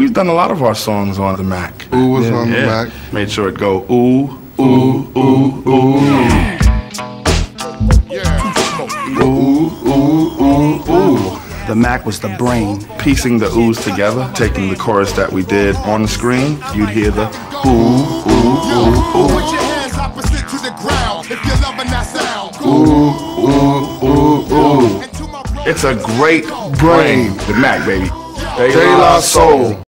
We've done a lot of our songs on the Mac. Ooh was on the Mac. Made sure it go ooh, ooh, ooh, ooh. Ooh, ooh, ooh, ooh. The Mac was the brain. Piecing the oohs together, taking the chorus that we did on the screen, you'd hear the ooh, ooh, ooh, ooh. Opposite to the ground. Ooh, ooh, ooh, ooh. It's a great brain. The Mac, baby. De La Soul.